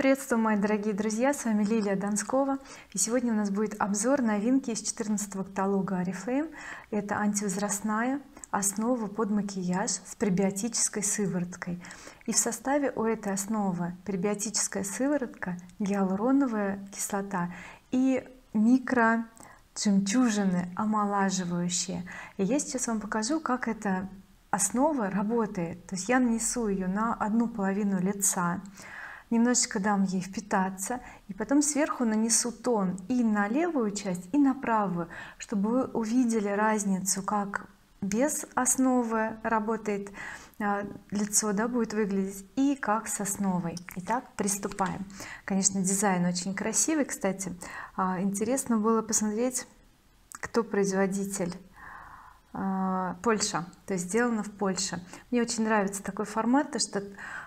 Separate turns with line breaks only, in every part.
приветствую мои дорогие друзья с вами Лилия Донскова. И сегодня у нас будет обзор новинки из 14 каталога oriflame это антивозрастная основа под макияж с пребиотической сывороткой. И в составе у этой основы пребиотическая сыворотка гиалуроновая кислота и микро жемчужины омолаживающие. И я сейчас вам покажу как эта основа работает. То есть я нанесу ее на одну половину лица немножечко дам ей впитаться и потом сверху нанесу тон и на левую часть и на правую чтобы вы увидели разницу как без основы работает а, лицо да будет выглядеть и как с основой. Итак приступаем. Конечно дизайн очень красивый кстати. А, интересно было посмотреть кто производитель а, Польша то есть сделано в Польше. Мне очень нравится такой формат то что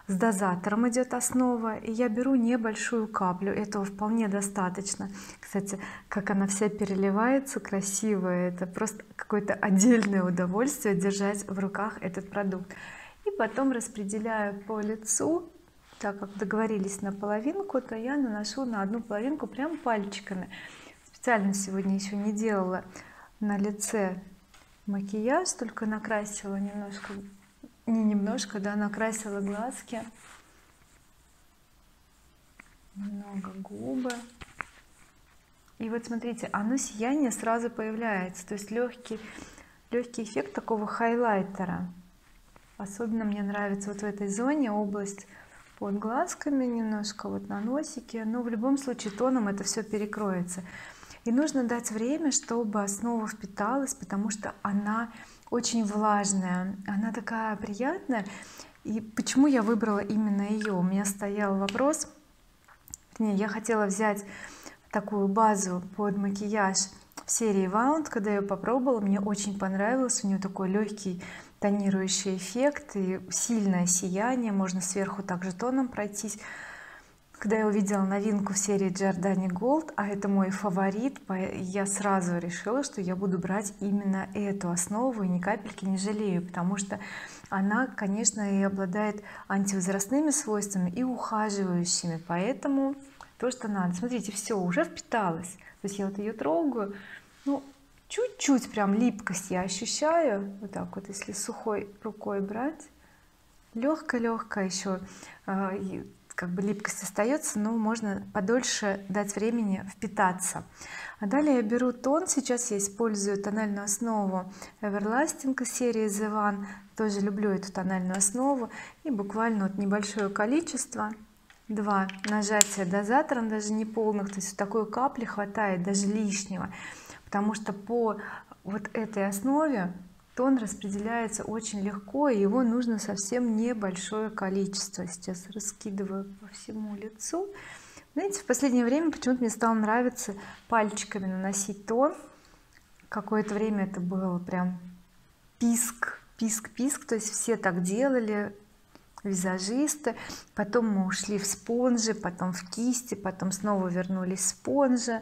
с дозатором идет основа и я беру небольшую каплю. Этого вполне достаточно. Кстати как она вся переливается красивая это просто какое-то отдельное удовольствие держать в руках этот продукт. И потом распределяю по лицу. Так как договорились на половинку то я наношу на одну половинку прям пальчиками. Специально сегодня еще не делала на лице макияж только накрасила немножко не немножко да накрасила глазки. Немного губы. И вот смотрите оно сияние сразу появляется. То есть легкий легкий эффект такого хайлайтера. Особенно мне нравится вот в этой зоне область под глазками немножко вот на носике. Но в любом случае тоном это все перекроется. И нужно дать время чтобы основа впиталась потому что она очень влажная. Она такая приятная. И почему я выбрала именно ее у меня стоял вопрос не я хотела взять такую базу под макияж в серии Wound когда я ее попробовала мне очень понравилось. У нее такой легкий тонирующий эффект и сильное сияние. Можно сверху также тоном пройтись когда я увидела новинку в серии Giordani Gold а это мой фаворит я сразу решила что я буду брать именно эту основу и ни капельки не жалею потому что она конечно и обладает антивозрастными свойствами и ухаживающими поэтому то что надо. Смотрите все уже впиталось. То есть я вот ее трогаю ну чуть-чуть прям липкость я ощущаю вот так вот если сухой рукой брать. Легкая-легкая еще а, как бы липкость остается но можно подольше дать времени впитаться. А далее я беру тон. Сейчас я использую тональную основу Everlasting серии The One. Тоже люблю эту тональную основу. И буквально вот небольшое количество. Два нажатия дозатором даже не полных то есть вот такой капли хватает даже лишнего. Потому что по вот этой основе тон распределяется очень легко и его нужно совсем небольшое количество. Сейчас раскидываю по всему лицу. Знаете в последнее время почему-то мне стало нравиться пальчиками наносить тон. Какое-то время это было прям писк писк писк. То есть все так делали визажисты. Потом мы ушли в спонжи потом в кисти потом снова вернулись в спонжи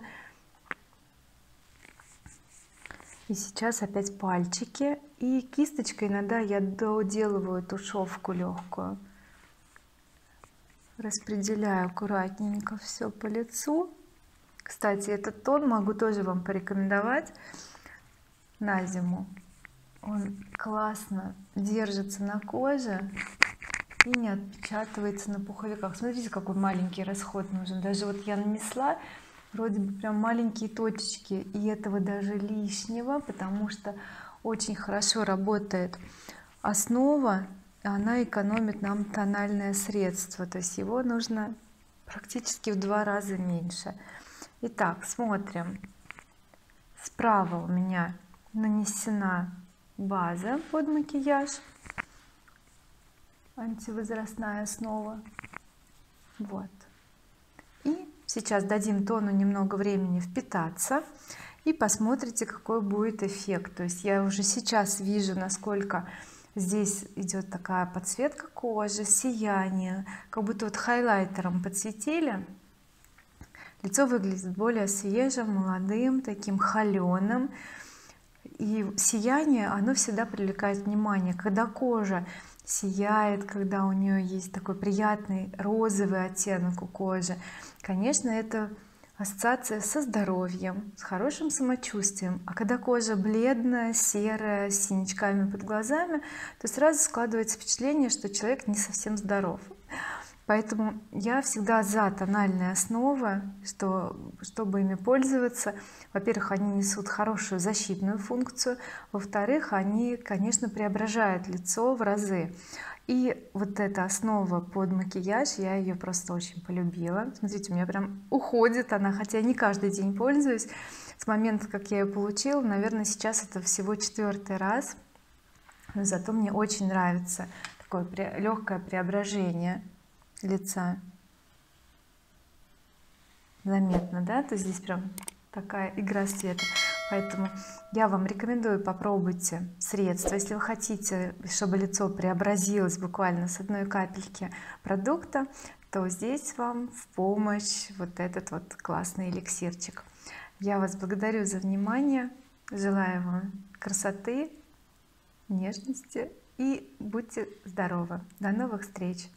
и сейчас опять пальчики. И кисточкой иногда я доделываю тушевку легкую распределяю аккуратненько все по лицу. Кстати этот тон могу тоже вам порекомендовать. На зиму. Он классно держится на коже и не отпечатывается на пуховиках. Смотрите какой маленький расход нужен. Даже вот я нанесла вроде бы прям маленькие точечки и этого даже лишнего потому что очень хорошо работает основа она экономит нам тональное средство то есть его нужно практически в два раза меньше. Итак смотрим. Справа у меня нанесена база под макияж антивозрастная основа. Вот сейчас дадим тону немного времени впитаться и посмотрите какой будет эффект. То есть я уже сейчас вижу насколько здесь идет такая подсветка кожи сияние как будто вот хайлайтером подсветили. Лицо выглядит более свежим молодым таким холеным и сияние оно всегда привлекает внимание. Когда кожа сияет когда у нее есть такой приятный розовый оттенок у кожи конечно это ассоциация со здоровьем с хорошим самочувствием. А когда кожа бледная серая с синячками под глазами то сразу складывается впечатление что человек не совсем здоров поэтому я всегда за тональные основы что чтобы ими пользоваться. Во-первых они несут хорошую защитную функцию. Во-вторых они конечно преображают лицо в разы. И вот эта основа под макияж я ее просто очень полюбила. Смотрите у меня прям уходит она хотя я не каждый день пользуюсь. С момента как я ее получила наверное сейчас это всего четвертый раз. Но зато мне очень нравится такое легкое преображение лица. Заметно да? То здесь прям такая игра света. Поэтому я вам рекомендую попробуйте средства если вы хотите чтобы лицо преобразилось буквально с одной капельки продукта то здесь вам в помощь вот этот вот классный эликсирчик. Я вас благодарю за внимание. Желаю вам красоты нежности и будьте здоровы. До новых встреч